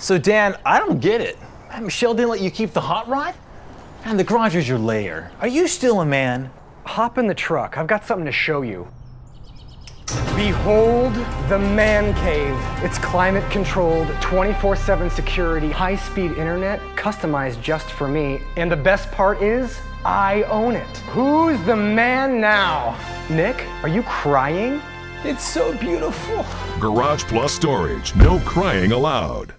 So, Dan, I don't get it. Michelle didn't let you keep the hot rod? And the garage is your lair. Are you still a man? Hop in the truck. I've got something to show you. Behold the man cave. It's climate controlled, 24 7 security, high speed internet, customized just for me. And the best part is, I own it. Who's the man now? Nick, are you crying? It's so beautiful. Garage Plus Storage. No crying allowed.